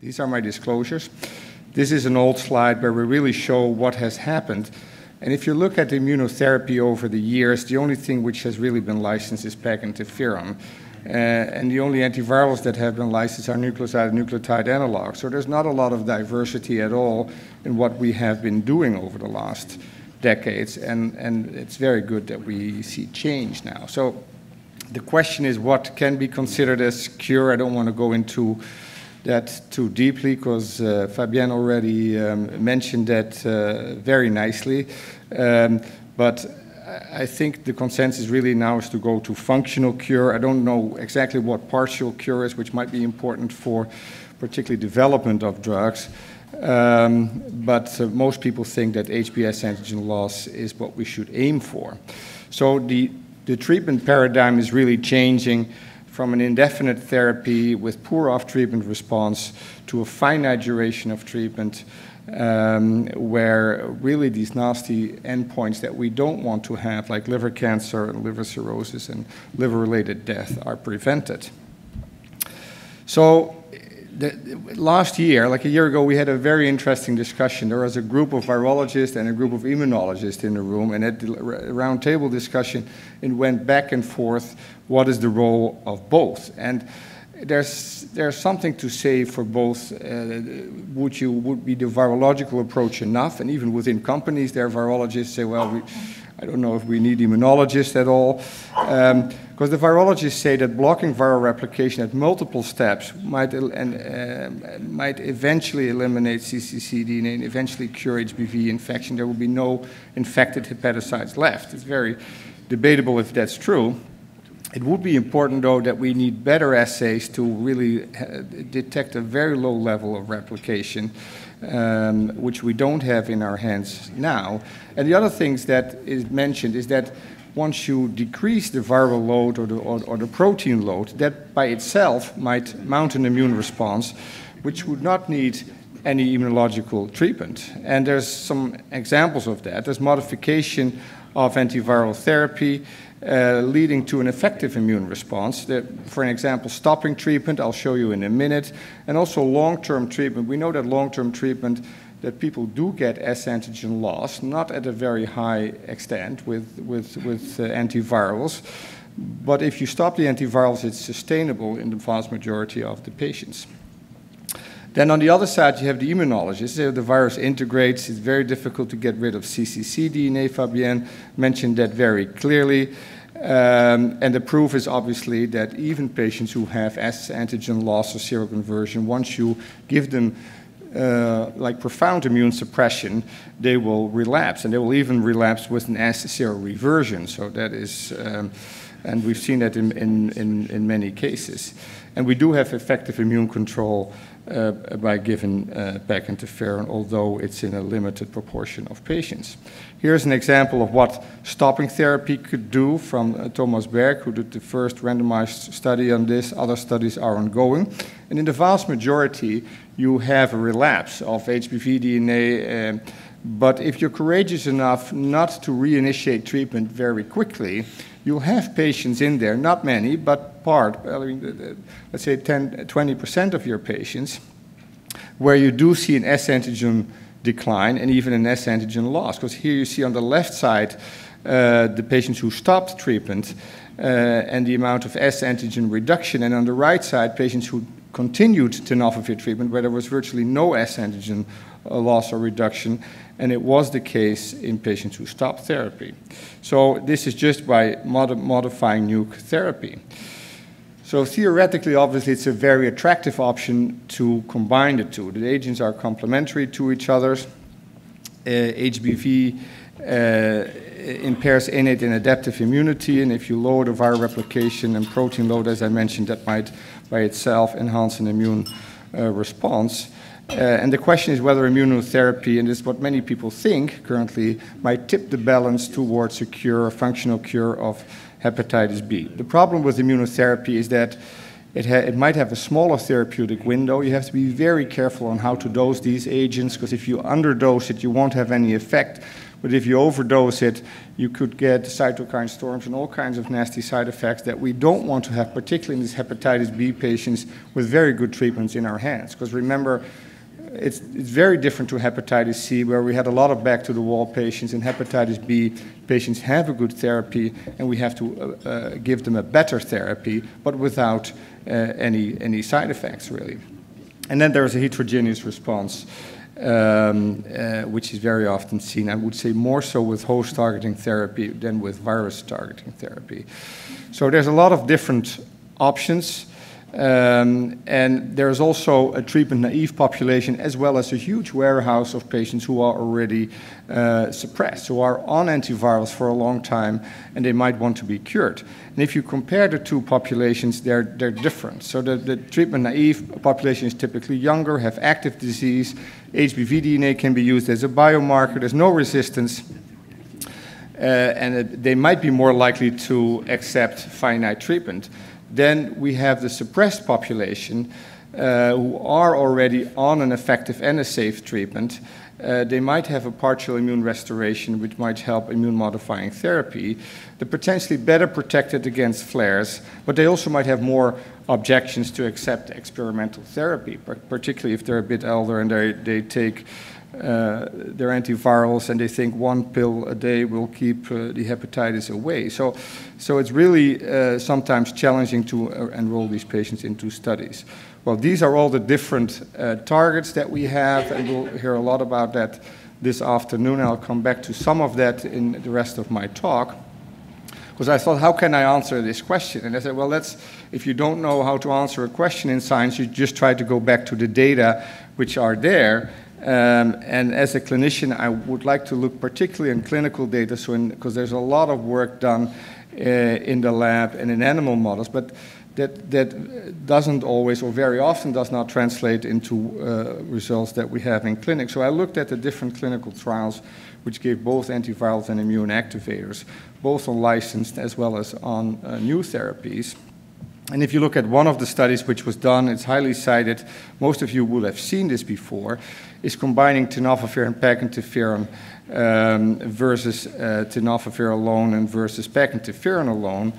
These are my disclosures. This is an old slide where we really show what has happened. And if you look at immunotherapy over the years, the only thing which has really been licensed is PEG interferon. Uh, and the only antivirals that have been licensed are nucleoside and nucleotide analogs. So there's not a lot of diversity at all in what we have been doing over the last decades. And, and it's very good that we see change now. So the question is what can be considered as cure? I don't want to go into that too deeply because uh, Fabien already um, mentioned that uh, very nicely. Um, but I think the consensus really now is to go to functional cure. I don't know exactly what partial cure is, which might be important for particularly development of drugs. Um, but uh, most people think that HBs antigen loss is what we should aim for. So the, the treatment paradigm is really changing from an indefinite therapy with poor off treatment response to a finite duration of treatment um, where really these nasty endpoints that we don't want to have, like liver cancer and liver cirrhosis and liver related death, are prevented. So the, last year, like a year ago, we had a very interesting discussion. There was a group of virologists and a group of immunologists in the room, and at the roundtable discussion, it went back and forth what is the role of both. And there's, there's something to say for both. Uh, would you would be the virological approach enough? And even within companies, there are virologists say, well, we, I don't know if we need immunologists at all, because the virologists say that blocking viral replication at multiple steps might, and, uh, might eventually eliminate cccDNA and eventually cure HBV infection. There will be no infected hepatocytes left. It's very debatable if that's true. It would be important, though, that we need better assays to really uh, detect a very low level of replication um, which we don't have in our hands now. And the other things that is mentioned is that once you decrease the viral load or the, or, or the protein load, that by itself might mount an immune response, which would not need any immunological treatment. And there's some examples of that. There's modification of antiviral therapy uh, leading to an effective immune response. That, for an example, stopping treatment, I'll show you in a minute, and also long-term treatment. We know that long-term treatment that people do get S antigen loss, not at a very high extent with, with, with uh, antivirals, but if you stop the antivirals, it's sustainable in the vast majority of the patients. Then on the other side, you have the immunologists. The virus integrates, it's very difficult to get rid of CCC DNA. Fabien mentioned that very clearly. Um, and the proof is obviously that even patients who have S antigen loss or seroconversion, once you give them uh, like profound immune suppression, they will relapse, and they will even relapse with an S seroreversion. So that is, um, and we've seen that in, in, in, in, many cases. And we do have effective immune control uh, by giving uh, PEG interferon, although it's in a limited proportion of patients. Here's an example of what stopping therapy could do from uh, Thomas Berg, who did the first randomized study on this. Other studies are ongoing. And in the vast majority, you have a relapse of HBV DNA. Um, but if you're courageous enough not to reinitiate treatment very quickly, you'll have patients in there, not many, but part, I mean, let's say 10, 20% of your patients, where you do see an S antigen decline and even an S antigen loss. Because here you see on the left side uh, the patients who stopped treatment uh, and the amount of S antigen reduction, and on the right side, patients who continued tenofovir treatment, where there was virtually no S antigen loss or reduction, and it was the case in patients who stopped therapy. So this is just by mod modifying nuke therapy. So theoretically, obviously, it's a very attractive option to combine the two. The agents are complementary to each other. Uh, HBV uh, impairs innate and adaptive immunity, and if you lower the viral replication and protein load, as I mentioned, that might by itself enhance an immune uh, response. Uh, and the question is whether immunotherapy, and this is what many people think currently, might tip the balance towards a cure, a functional cure of hepatitis B. The problem with immunotherapy is that it, it, might have a smaller therapeutic window. You have to be very careful on how to dose these agents because if you underdose it, you won't have any effect. But if you overdose it, you could get cytokine storms and all kinds of nasty side effects that we don't want to have, particularly in these hepatitis B patients with very good treatments in our hands. Because remember, it's, it's very different to hepatitis C, where we had a lot of back to the wall patients. In hepatitis B, patients have a good therapy, and we have to uh, uh, give them a better therapy, but without uh, any, any side effects, really. And then there's a heterogeneous response um, uh, which is very often seen. I would say more so with host targeting therapy than with virus targeting therapy. So there's a lot of different options. Um, and there's also a treatment naive population as well as a huge warehouse of patients who are already uh, suppressed, who are on antivirals for a long time and they might want to be cured. And if you compare the two populations, they're, different. So the, the treatment naive population is typically younger, have active disease. HBV DNA can be used as a biomarker, there's no resistance. Uh, and they might be more likely to accept finite treatment. Then we have the suppressed population uh, who are already on an effective and a safe treatment. Uh, they might have a partial immune restoration, which might help immune modifying therapy. They're potentially better protected against flares, but they also might have more objections to accept experimental therapy, particularly if they're a bit older and they, they take uh, their antivirals and they think one pill a day will keep uh, the hepatitis away. So, so it's really uh, sometimes challenging to uh, enroll these patients into studies. Well, these are all the different uh, targets that we have, and we'll hear a lot about that this afternoon. I'll come back to some of that in the rest of my talk. Because I thought, how can I answer this question? And I said, well, let's, if you don't know how to answer a question in science, you just try to go back to the data which are there um, and as a clinician, I would like to look particularly in clinical data, so because there's a lot of work done uh, in the lab and in animal models, but that, that doesn't always or very often does not translate into uh, results that we have in clinic. So I looked at the different clinical trials which gave both antivirals and immune activators, both on licensed as well as on uh, new therapies. And if you look at one of the studies which was done, it's highly cited, most of you will have seen this before, is combining tenofovir and peg um, versus uh, tenofovir alone and versus peg alone.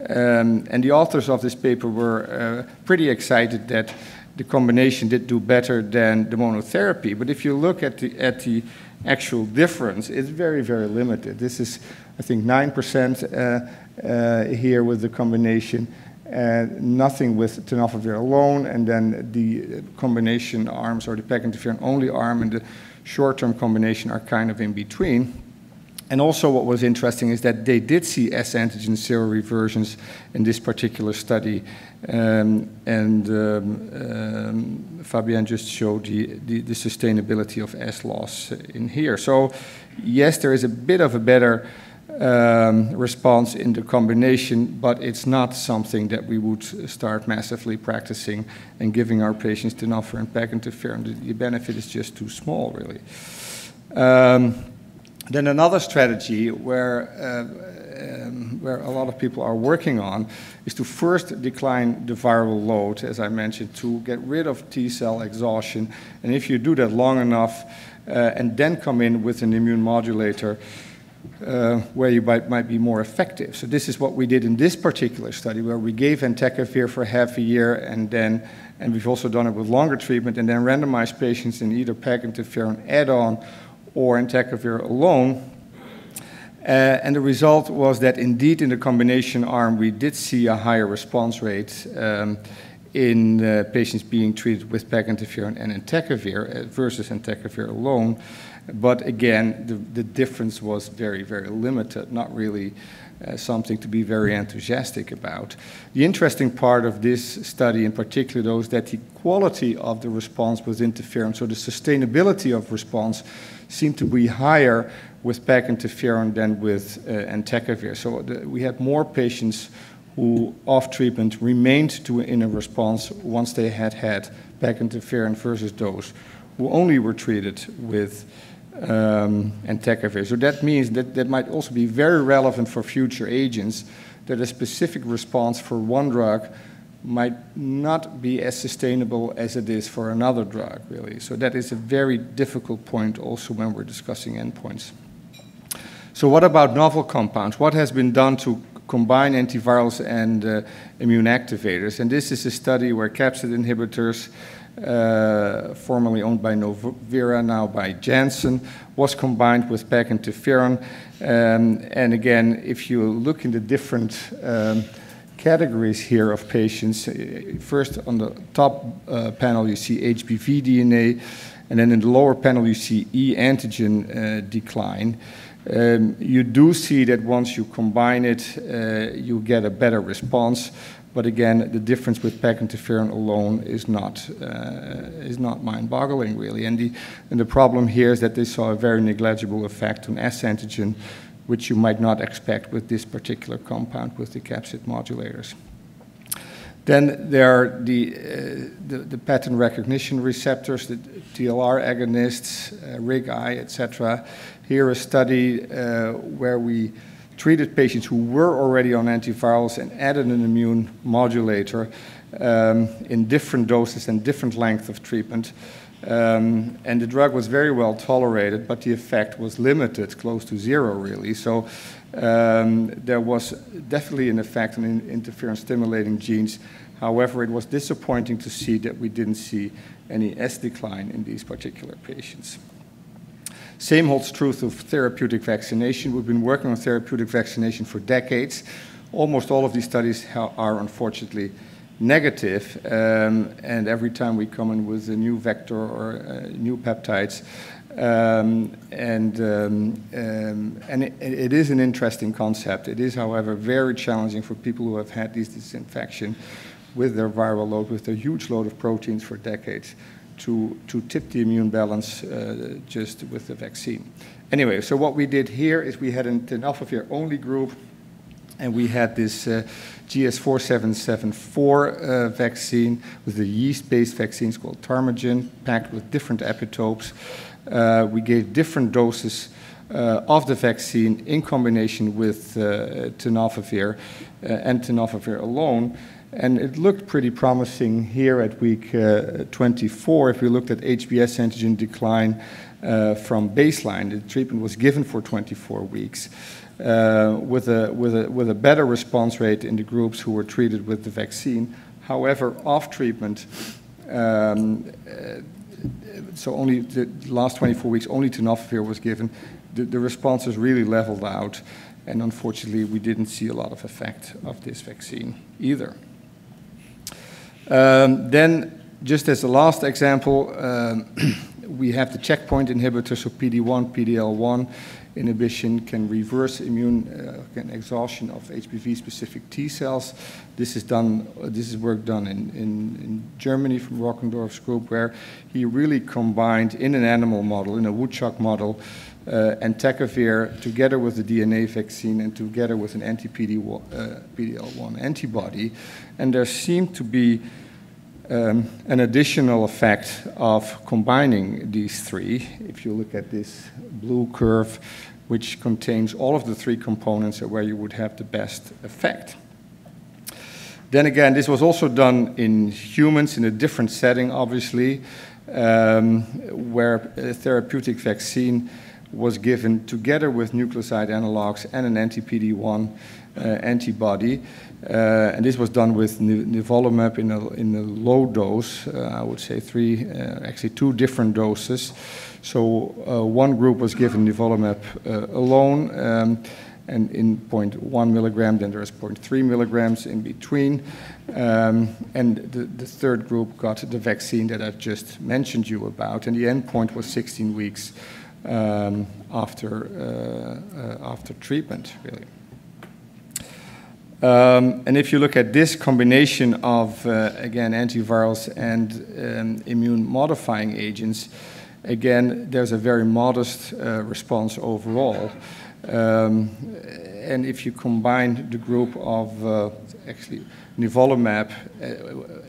Um, and the authors of this paper were uh, pretty excited that the combination did do better than the monotherapy. But if you look at the, at the actual difference, it's very, very limited. This is, I think, 9% uh, uh, here with the combination and nothing with tenofovir alone, and then the combination arms or the PEG interferon only arm and the short-term combination are kind of in between. And also what was interesting is that they did see S antigen seroreversions in this particular study. Um, and um, um, Fabien just showed the, the, the, sustainability of S loss in here. So yes, there is a bit of a better um, response in the combination, but it's not something that we would start massively practicing and giving our patients tenofovir and peg interferon. The, the benefit is just too small, really. Um, then another strategy where, uh, um, where a lot of people are working on is to first decline the viral load, as I mentioned, to get rid of T cell exhaustion. And if you do that long enough uh, and then come in with an immune modulator, uh, where you might, might, be more effective. So this is what we did in this particular study, where we gave entecavir for half a year, and then, and we've also done it with longer treatment, and then randomized patients in either PEG interferon add-on or entecavir alone. Uh, and the result was that indeed in the combination arm we did see a higher response rate um, in uh, patients being treated with PEG interferon and entecavir uh, versus entecavir alone. But again, the, the difference was very, very limited, not really uh, something to be very enthusiastic about. The interesting part of this study in particular, though, is that the quality of the response with interferon, so the sustainability of response, seemed to be higher with PEG interferon than with uh, entecavir. So the, we had more patients who, off treatment, remained to, in a response once they had had PEG interferon versus those who only were treated with um, entecavir. So that means that that might also be very relevant for future agents, that a specific response for one drug might not be as sustainable as it is for another drug, really. So that is a very difficult point also when we're discussing endpoints. So what about novel compounds? What has been done to combine antivirals and uh, immune activators? And this is a study where capsid inhibitors, uh, formerly owned by Novira, now by Janssen, was combined with PEG interferon. Um, and again, if you look in the different um, categories here of patients. Uh, first, on the top uh, panel, you see HBV DNA, and then in the lower panel, you see E antigen uh, decline. Um, you do see that once you combine it, uh, you get a better response. But again, the difference with PEG interferon alone is not uh, is not mind-boggling really. And the and the problem here is that they saw a very negligible effect on S antigen, which you might not expect with this particular compound with the capsid modulators. Then there are the, uh, the, the, pattern recognition receptors, the TLR agonists, uh, RIG-I, etc. Here a study uh, where we treated patients who were already on antivirals and added an immune modulator um, in different doses and different length of treatment. Um, and the drug was very well tolerated, but the effect was limited, close to zero, really. So um, there was definitely an effect on in interferon stimulating genes. However, it was disappointing to see that we didn't see any S decline in these particular patients. Same holds true of therapeutic vaccination. We've been working on therapeutic vaccination for decades. Almost all of these studies are unfortunately negative, um, and every time we come in with a new vector or uh, new peptides, um, and um, um, and it, it is an interesting concept. It is, however, very challenging for people who have had this disinfection with their viral load, with their huge load of proteins for decades, to, to tip the immune balance uh, just with the vaccine. Anyway, so what we did here is we had an tenofovir only group, and we had this uh, GS4774 uh, vaccine with the yeast-based vaccines called Tarmogen, packed with different epitopes. Uh, we gave different doses uh, of the vaccine in combination with uh, tenofovir uh, and tenofovir alone. And it looked pretty promising here at week uh, 24. If we looked at HBS antigen decline uh, from baseline, the treatment was given for 24 weeks. Uh, with, a, with, a, with a better response rate in the groups who were treated with the vaccine. However, off treatment, um, uh, so only the last 24 weeks, only tenofovir was given. The, the responses really leveled out, and unfortunately, we didn't see a lot of effect of this vaccine either. Um, then, just as a last example, um, we have the checkpoint inhibitor, so PD-1, PD-L1 inhibition can reverse immune uh, exhaustion of HBV-specific T cells. This is done. This is work done in, in, in, Germany from Roggendorf's group, where he really combined in an animal model, in a woodchuck model, uh, entecavir together with the DNA vaccine and together with an anti-PD-L1 uh, antibody, and there seemed to be um, an additional effect of combining these three. If you look at this blue curve, which contains all of the three components where you would have the best effect. Then again, this was also done in humans in a different setting, obviously, um, where a therapeutic vaccine was given together with nucleoside analogs and an anti-PD-1 uh, antibody. Uh, and this was done with nivolumab in a, in a low dose, uh, I would say three, actually two different doses. So one group was given nivolumab alone, um, and in 0.1 milligram, then there is 0.3 milligrams in between. Um, and the, the, third group got the vaccine that I've just mentioned you about, and the endpoint was 16 weeks um, after, uh, uh, after treatment, really. Um, and if you look at this combination of, uh, again, antivirals and um, immune modifying agents, again, there's a very modest uh, response overall. Um, and if you combine the group of uh, actually nivolumab uh,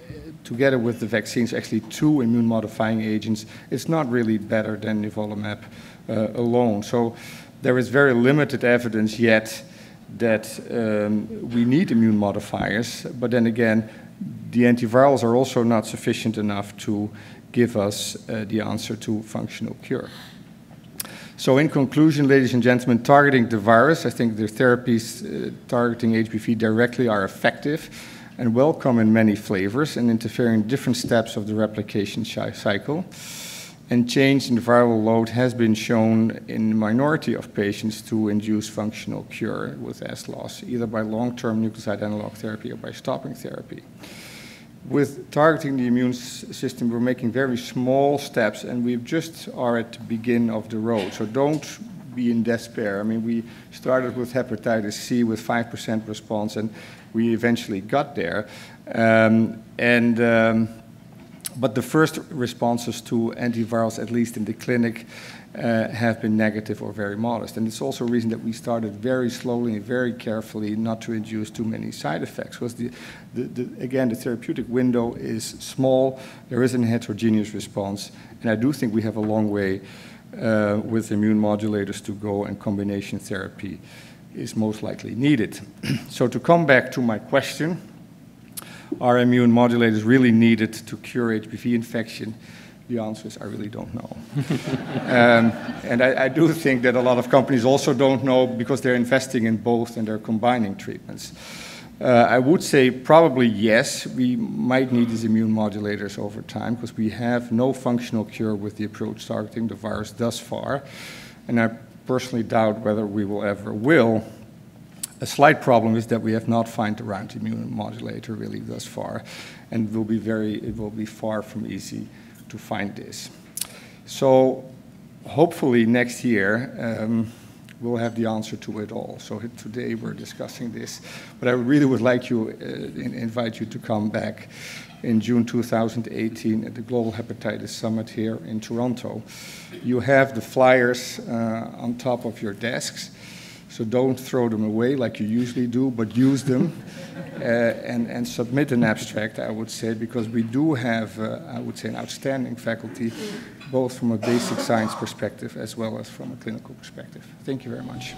together with the vaccines, actually two immune modifying agents, it's not really better than nivolumab uh, alone. So there is very limited evidence yet that um, we need immune modifiers, but then again, the antivirals are also not sufficient enough to give us uh, the answer to functional cure. So in conclusion, ladies and gentlemen, targeting the virus, I think the therapies uh, targeting HBV directly are effective and welcome in many flavors and interfere in different steps of the replication cycle. And change in the viral load has been shown in a minority of patients to induce functional cure with S loss, either by long-term nucleoside analog therapy or by stopping therapy with targeting the immune system, we're making very small steps, and we just are at the beginning of the road. So don't be in despair. I mean, we started with hepatitis C with 5% response, and we eventually got there. Um, and um, but the first responses to antivirals, at least in the clinic, uh, have been negative or very modest. And it's also a reason that we started very slowly and very carefully not to induce too many side effects. Because, the, the, the, again, the therapeutic window is small, there is a heterogeneous response, and I do think we have a long way uh, with immune modulators to go, and combination therapy is most likely needed. so, to come back to my question, are immune modulators really needed to cure HBV infection? The answer is I really don't know. um, and I, I, do think that a lot of companies also don't know because they're investing in both and they're combining treatments. Uh, I would say probably yes, we might need these immune modulators over time because we have no functional cure with the approach targeting the virus thus far. And I personally doubt whether we will ever will. A slight problem is that we have not found the right immune modulator really thus far, and it will be very, it will be far from easy to find this. So hopefully next year um, we'll have the answer to it all. So today we're discussing this, but I really would like you uh, invite you to come back in June 2018 at the Global Hepatitis Summit here in Toronto. You have the flyers uh, on top of your desks. So don't throw them away like you usually do, but use them uh, and, and submit an abstract, I would say, because we do have, uh, I would say, an outstanding faculty, both from a basic science perspective as well as from a clinical perspective. Thank you very much.